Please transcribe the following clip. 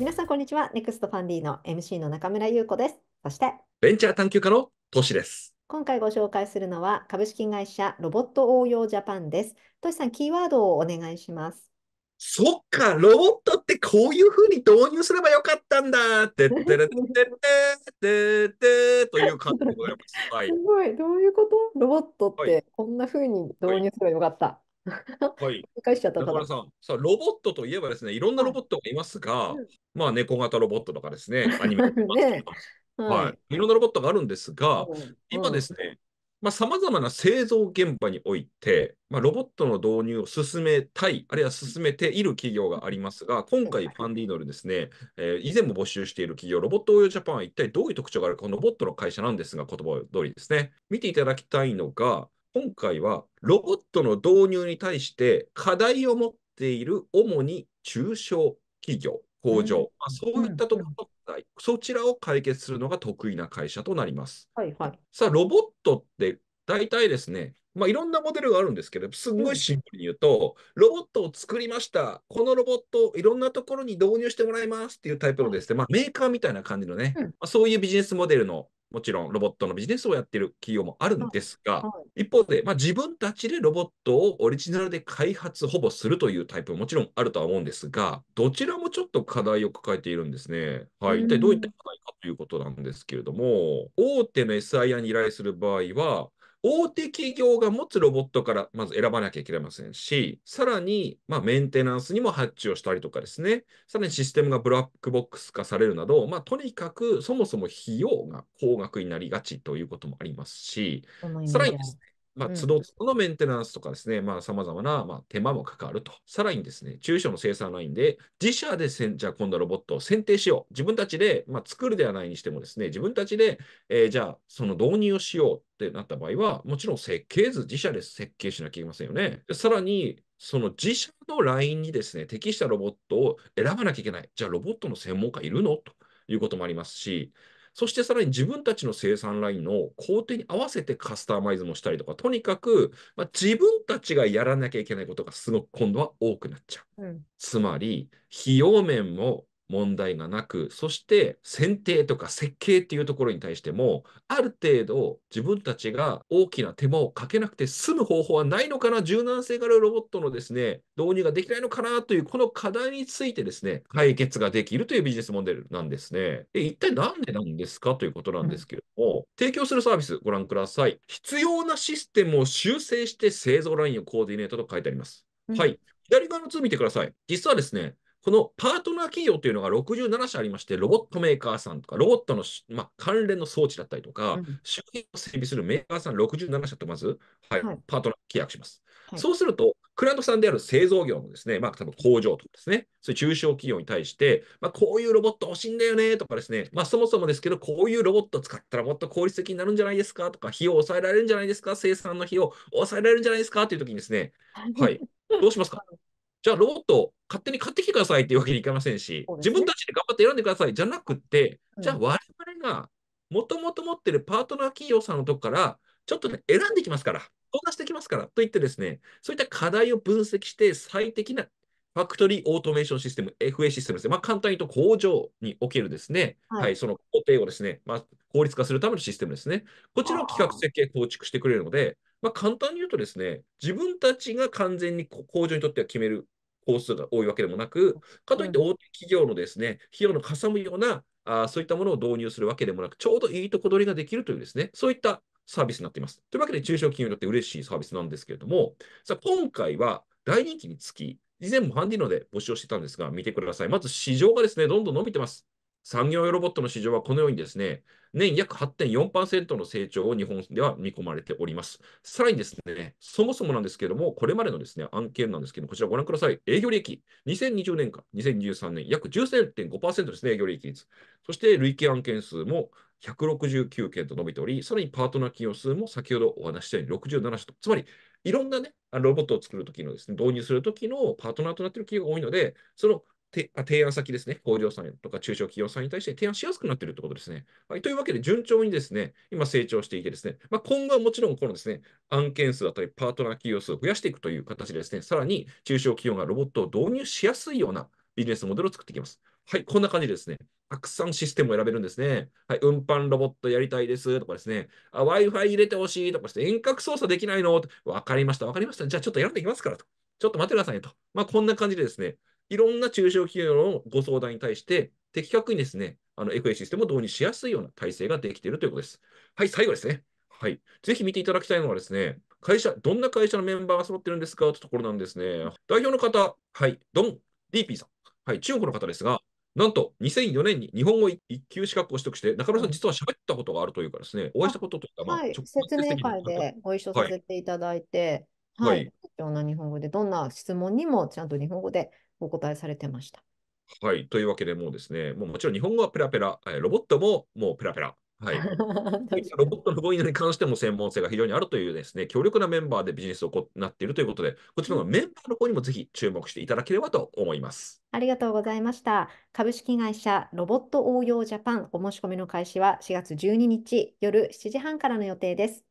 皆さん、こんにちは。ネクストファンディーノの MC の中村優子です。そして、ベンチャー探求家のトシです。今回ご紹介するのは株式会社ロボット応用ジャパンです。トシさん、キーワードをお願いします。そっか、ロボットってこういうふうに導入すればよかったんだってってれてってってってという感じでございます。はい。すごい、どういうこと？ロボットってこんな風に導入すればよかった。はい。理解しちゃった中村。さん、さあ、ロボットといえばですね、いろんなロボットがいますが、うん。まあ、猫型ロボットとかですね、アニメとか。もありますけどははい。いろんなロボットがあるんですが、うん今ですね、まあ、様々な製造現場において、まあ、ロボットの導入を進めたい、あるいは進めている企業がありますが、今回、ファンディーノルですね、えー以前も募集している企業、ロボット応用ジャパンは一体どういう特徴があるか、このロボットの会社なんですが、言葉通りですね。見ていただきたいのが、今回はロボットの導入に対して課題を持っている主に中小企業、工場、うんまあ、そういったところの課題、そちらを解決するのが得意な会社となります。はいはい。さあ、ロボットって大体ですね、まあ、いろんなモデルがあるんですけど、すんごいシンプルに言うと、ロボットを作りました、このロボットをいろんなところに導入してもらいますっていうタイプのですね、まあ、メーカーみたいな感じのね、うん。まあ、そういうビジネスモデルの、もちろんロボットのビジネスをやっている企業もあるんですが、はい。一方で、まあ、自分たちでロボットをオリジナルで開発、ほぼするというタイプももちろんあるとは思うんですが、どちらもちょっと課題を抱えているんですね。はい、うん一体どういった課題かということなんですけれども、大手の SIR に依頼する場合は、大手企業が持つロボットからまず選ばなきゃいけませんし、さらに、まあ、メンテナンスにも発注をしたりとかですね、さらにシステムがブラックボックス化されるなど、まあ、とにかくそもそも費用が高額になりがちということもありますし、さらにですね、まあ、うん都度都度のメンテナンスとかですね、まあ、様々な、まあ、手間もかかると。さらにですね、中小の生産ラインで、自社でせん、じゃあ今度はロボットを選定しよう。自分たちで、まあ、作るではないにしてもですね、自分たちで、えーじゃあ、その導入をしようってなった場合は、もちろん設計図、自社で設計しなきゃいけませんよね。でさらに、その自社のラインにですね、適したロボットを選ばなきゃいけない。じゃあ、ロボットの専門家いるの？ということもありますし、そしてさらに自分たちの生産ラインの工程に合わせてカスタマイズもしたりとか、とにかく、まあ、自分たちがやらなきゃいけないことがすごく今度は多くなっちゃう。うんつまり、費用面も問題がなく、そして選定とか設計っていうところに対しても、ある程度自分たちが大きな手間をかけなくて済む方法はないのかな、柔軟性があるロボットのですね、導入ができないのかなという、この課題についてですね、解決ができるというビジネスモデルなんですね。で一体なんでなんですかということなんですけれども、提供するサービスご覧ください。必要なシステムを修正して製造ラインをコーディネートと書いてあります。うんはい。左側の図見てください。実はですね、このパートナー企業というのが67社ありまして、ロボットメーカーさんとか、ロボットのし、まあ、関連の装置だったりとか、うん。周辺を整備するメーカーさん67社とまず、はいはい。パートナー契約します。はい。そうすると、クライアントさんである製造業のですね、まあ、多分工場とかですね、そういう中小企業に対して、まあ、こういうロボット欲しいんだよねとかですね、まあ、そもそもですけど、こういうロボットを使ったらもっと効率的になるんじゃないですかとか、費用を抑えられるんじゃないですか、生産の費用を抑えられるんじゃないですかという時にですね、はい、どうしますか？じゃあ、ロボットを勝手に買ってきてくださいっていうわけにいかませんし、ね自分たちで頑張って選んでくださいじゃなくって、うんじゃあ、我々がもともと持ってるパートナー企業さんのとこから、ちょっとね、選んできますから、相談してきますからといってですね、そういった課題を分析して最適なファクトリーオートメーションシステム、FA システムですね。まあ、簡単に言うと工場におけるですね、はいはい、その工程をですね、まあ、効率化するためのシステムですね。こちらを企画設計構築してくれるので、まあ、簡単に言うとですね、自分たちが完全にこ工場にとっては決める工数が多いわけでもなく、かといって大手企業のですね、費用のかさむようなあーそういったものを導入するわけでもなく、ちょうどいいとこ取りができるというですね、そういったサービスになっています。というわけで、中小企業にとって嬉しいサービスなんですけれども、さあ今回は大人気につき、以前もハンディノで募集してたんですが、見てください。まず市場がですね、どんどん伸びてます。産業用ロボットの市場はこのようにですね、年約8.4%の成長を日本では見込まれております。さらにですね、そもそもなんですけれども、これまでのですね、案件なんですけども、こちらご覧ください。営業利益、2020年から2023年、約13.5%ですね、営業利益率。そして累計案件数も169件と伸びており、さらにパートナー企業数も先ほどお話したように67社と、つまりいろんなね、ロボットを作るときのですね、導入するときのパートナーとなっている企業が多いので、そのてあ提案先ですね、工場さんとか中小企業さんに対して提案しやすくなっているということですね。はい、というわけで、順調にですね、今成長していてですね、まあ、今後はもちろんこのですね、案件数だったり、パートナー企業数を増やしていくという形でですね、さらに中小企業がロボットを導入しやすいようなビジネスモデルを作っていきます。はい、こんな感じでですね。たくさんシステムを選べるんですね。はい、運搬ロボットやりたいですとかですね、Wi-Fi 入れてほしいとかですね、遠隔操作できないのわかりました、わかりました。じゃあちょっと選んでいきますからと。ちょっと待ってくださいねと。まあ、こんな感じでですね、いろんな中小企業のご相談に対して、的確にですね、あの FA システムを導入しやすいような体制ができているということです。はい、最後ですね。はい。ぜひ見ていただきたいのはですね、会社、どんな会社のメンバーが揃ってるんですか？というところなんですね。代表の方、はい、ドン・リーピーさん。はい、中国の方ですが、なんと2004年に日本語一級資格を取得して、中村さん、実は喋ったことがあるというかですね、お会いしたことというか、まあ、はい、説明会でご一緒させていただいて、はい、貴重な日本語で、どんな質問にもちゃんと日本語でお答えされてました。はい、というわけでもうですね、もうもちろん日本語はペラペラ、ロボットももうペラペラ。はい、ロボットの分野に関しても専門性が非常にあるというですね、強力なメンバーでビジネスを行っているということで、こちらのメンバーの方にもぜひ注目していただければと思います。ありがとうございました。株式会社ロボット応用ジャパンお申し込みの開始は4月12日夜7時半からの予定です。